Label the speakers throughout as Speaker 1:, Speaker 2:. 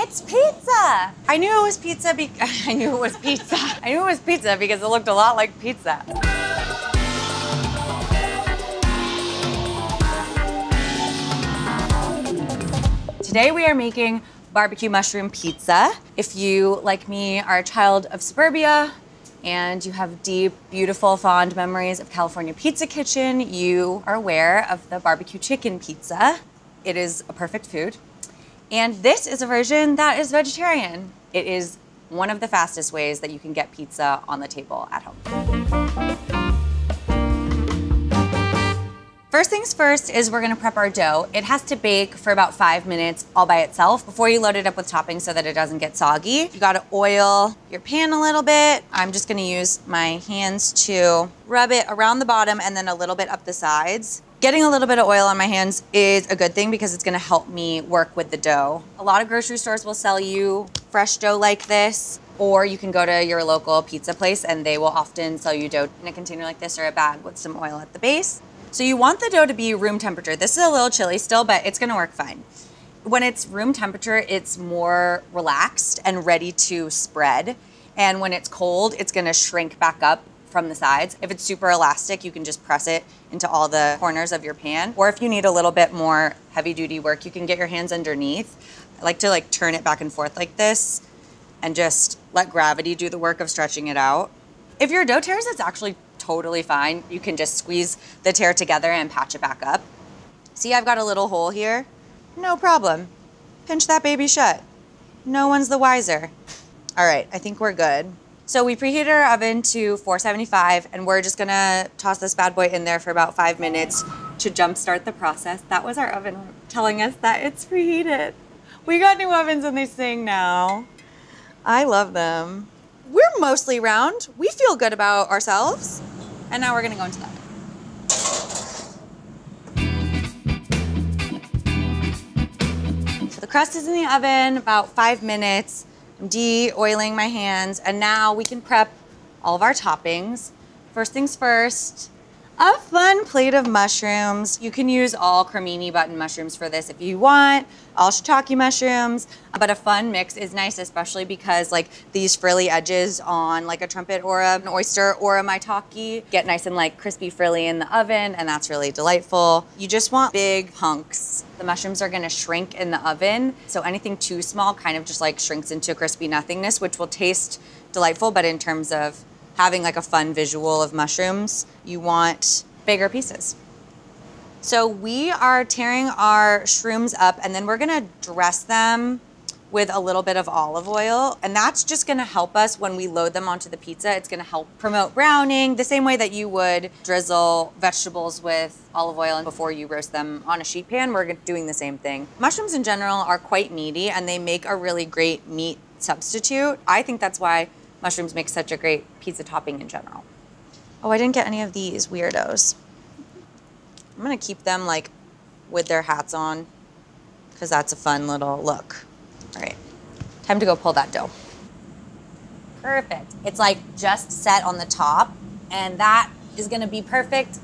Speaker 1: It's pizza. I knew it was pizza. Be- I knew it was pizza. I knew it was pizza because it looked a lot like pizza. Today we are making barbecue mushroom pizza. If you, like me, are a child of suburbia and you have deep, beautiful, fond memories of California Pizza Kitchen, you are aware of the barbecue chicken pizza. It is a perfect food. And this is a version that is vegetarian. It is one of the fastest ways that you can get pizza on the table at home. First things first is we're gonna prep our dough. It has to bake for about five minutes all by itself before you load it up with toppings so that it doesn't get soggy. You gotta oil your pan a little bit. I'm just gonna use my hands to rub it around the bottom and then a little bit up the sides. Getting a little bit of oil on my hands is a good thing because it's gonna help me work with the dough. A lot of grocery stores will sell you fresh dough like this, or you can go to your local pizza place and they will often sell you dough in a container like this or a bag with some oil at the base. So you want the dough to be room temperature. This is a little chilly still, but it's gonna work fine. When it's room temperature, it's more relaxed and ready to spread. And when it's cold, it's gonna shrink back up from the sides. If it's super elastic, you can just press it into all the corners of your pan. Or if you need a little bit more heavy duty work, you can get your hands underneath. I like to like turn it back and forth like this and just let gravity do the work of stretching it out. If your dough tears, it's actually totally fine. You can just squeeze the tear together and patch it back up. See, I've got a little hole here. No problem. Pinch that baby shut. No one's the wiser. All right, I think we're good. So we preheated our oven to 475 and we're just gonna toss this bad boy in there for about five minutes to jumpstart the process. That was our oven telling us that it's preheated. We got new ovens and they sing now. I love them. We're mostly round. We feel good about ourselves. And now we're gonna go into that. So the crust is in the oven about five minutes. I'm de-oiling my hands and now we can prep all of our toppings. First things first, a fun plate of mushrooms. You can use all cremini button mushrooms for this if you want, all shiitake mushrooms, but a fun mix is nice, especially because like these frilly edges on like a trumpet or an oyster or a maitake get nice and like crispy frilly in the oven and that's really delightful. You just want big hunks. The mushrooms are gonna shrink in the oven, so anything too small kind of just like shrinks into a crispy nothingness, which will taste delightful, but in terms of having like a fun visual of mushrooms, you want bigger pieces. So we are tearing our shrooms up and then we're gonna dress them with a little bit of olive oil. And that's just gonna help us when we load them onto the pizza. It's gonna help promote browning the same way that you would drizzle vegetables with olive oil before you roast them on a sheet pan. We're doing the same thing. Mushrooms in general are quite meaty and they make a really great meat substitute. I think that's why mushrooms make such a great pizza topping in general. Oh, I didn't get any of these weirdos. I'm gonna keep them like with their hats on because that's a fun little look. All right, time to go pull that dough. Perfect. It's like just set on the top and that is gonna be perfect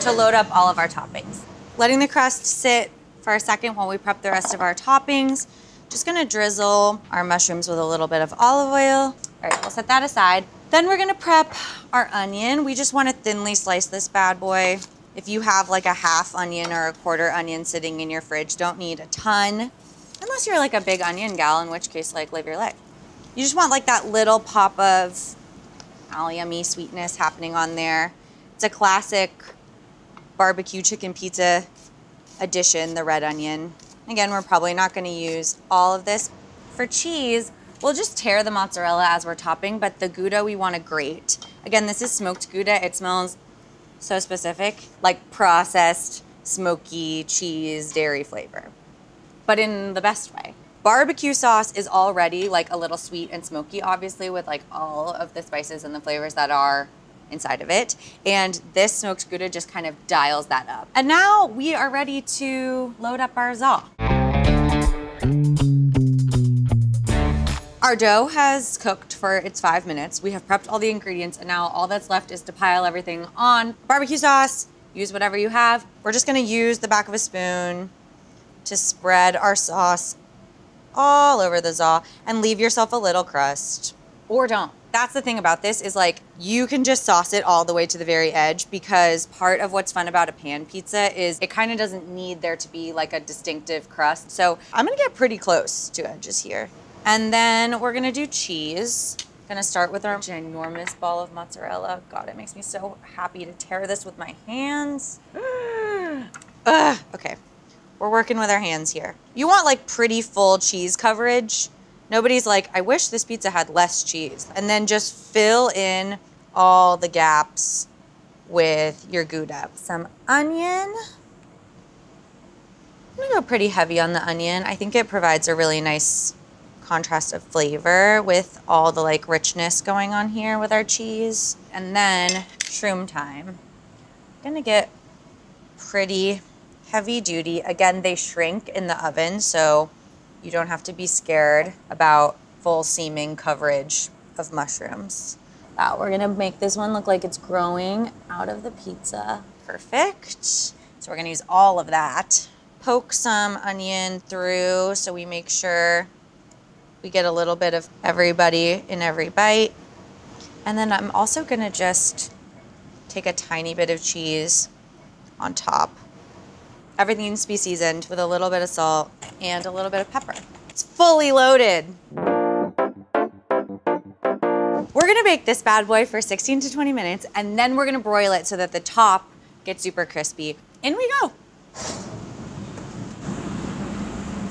Speaker 1: to load up all of our toppings. Letting the crust sit for a second while we prep the rest of our toppings. Just gonna drizzle our mushrooms with a little bit of olive oil. All right, we'll set that aside. Then we're gonna prep our onion. We just wanna thinly slice this bad boy. If you have like a half onion or a quarter onion sitting in your fridge, don't need a ton. Unless you're like a big onion gal, in which case like live your life. You just want like that little pop of yummy sweetness happening on there. It's a classic barbecue chicken pizza addition, the red onion. Again, we're probably not gonna use all of this. For cheese, we'll just tear the mozzarella as we're topping, but the Gouda we wanna grate. Again, this is smoked Gouda. It smells so specific, like processed, smoky cheese, dairy flavor, but in the best way. Barbecue sauce is already like a little sweet and smoky, obviously, with like all of the spices and the flavors that are inside of it. And this smoked Gouda just kind of dials that up. And now we are ready to load up our za. Our dough has cooked for its five minutes. We have prepped all the ingredients and now all that's left is to pile everything on. Barbecue sauce, use whatever you have. We're just gonna use the back of a spoon to spread our sauce all over the za and leave yourself a little crust. Or don't. That's the thing about this is like you can just sauce it all the way to the very edge because part of what's fun about a pan pizza is it kind of doesn't need there to be like a distinctive crust. So I'm gonna get pretty close to edges here. And then we're gonna do cheese. Gonna start with our ginormous ball of mozzarella. God, it makes me so happy to tear this with my hands. Ugh, okay, we're working with our hands here. You want like pretty full cheese coverage. Nobody's like, I wish this pizza had less cheese. And then just fill in all the gaps with your Gouda. Some onion. I'm gonna go pretty heavy on the onion. I think it provides a really nice contrast of flavor with all the like richness going on here with our cheese. And then shroom time. I'm gonna get pretty heavy duty. Again, they shrink in the oven, so you don't have to be scared about full seaming coverage of mushrooms. We're gonna make this one look like it's growing out of the pizza. Perfect. So we're gonna use all of that. Poke some onion through so we make sure we get a little bit of everybody in every bite. And then I'm also gonna just take a tiny bit of cheese on top. Everything needs to be seasoned with a little bit of salt and a little bit of pepper. It's fully loaded. We're gonna bake this bad boy for 16 to 20 minutes and then we're gonna broil it so that the top gets super crispy. In we go.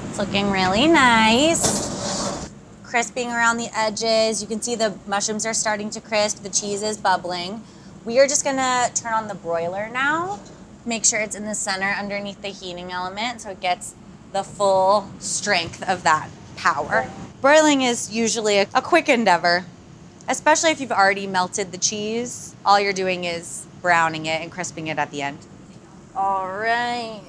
Speaker 1: It's looking really nice. Crisping around the edges. You can see the mushrooms are starting to crisp, the cheese is bubbling. We are just gonna turn on the broiler now. Make sure it's in the center underneath the heating element so it gets the full strength of that power. Broiling is usually a, a quick endeavor, especially if you've already melted the cheese. All you're doing is browning it and crisping it at the end. All right.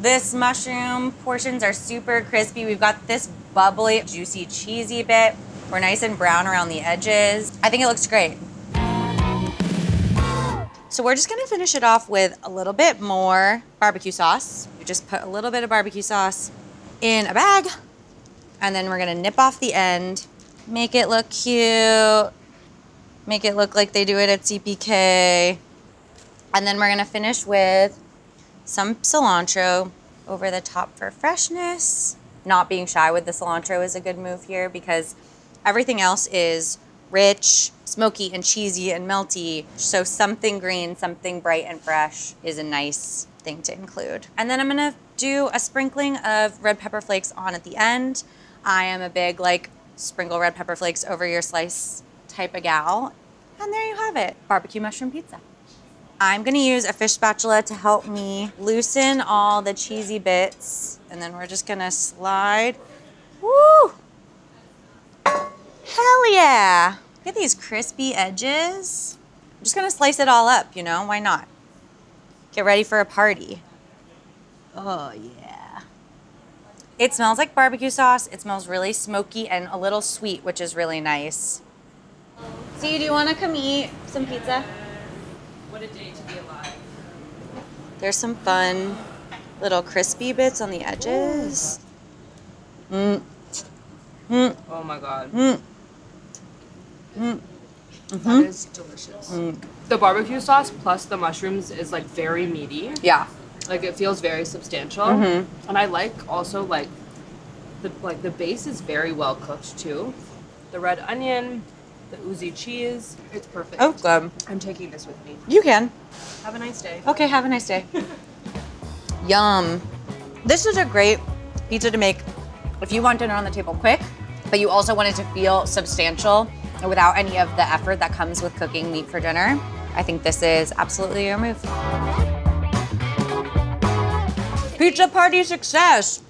Speaker 1: This mushroom portions are super crispy. We've got this bubbly, juicy, cheesy bit. We're nice and brown around the edges. I think it looks great. So we're just gonna finish it off with a little bit more barbecue sauce. We just put a little bit of barbecue sauce in a bag, and then we're gonna nip off the end, make it look cute, make it look like they do it at CPK. And then we're gonna finish with some cilantro over the top for freshness. Not being shy with the cilantro is a good move here because everything else is rich, smoky and cheesy and melty. So something green, something bright and fresh is a nice thing to include. And then I'm gonna do a sprinkling of red pepper flakes on at the end. I am a big like sprinkle red pepper flakes over your slice type of gal. And there you have it, barbecue mushroom pizza. I'm gonna use a fish spatula to help me loosen all the cheesy bits. And then we're just gonna slide. Woo! Hell yeah! Look at these crispy edges. I'm just gonna slice it all up, you know, why not? Get ready for a party. Oh yeah. It smells like barbecue sauce. It smells really smoky and a little sweet, which is really nice. See, do you wanna come eat some pizza?
Speaker 2: What a day to be alive.
Speaker 1: There's some fun little crispy bits on the edges. Mm. Mm.
Speaker 2: Oh my god.
Speaker 1: Mm. Mm.
Speaker 2: That is delicious. The barbecue sauce plus the mushrooms is like very meaty.
Speaker 1: Yeah.
Speaker 2: Like it feels very substantial.
Speaker 1: Mhm.
Speaker 2: And I like also like the like the base is very well cooked too. The red onion, the oozy cheese, it's perfect.
Speaker 1: Oh, good.
Speaker 2: I'm taking this with me.
Speaker 1: You can.
Speaker 2: Have a nice day.
Speaker 1: Okay, have a nice day. Yum. This is a great pizza to make if you want dinner on the table quick, but you also want it to feel substantial and without any of the effort that comes with cooking meat for dinner. I think this is absolutely your move. Pizza party success.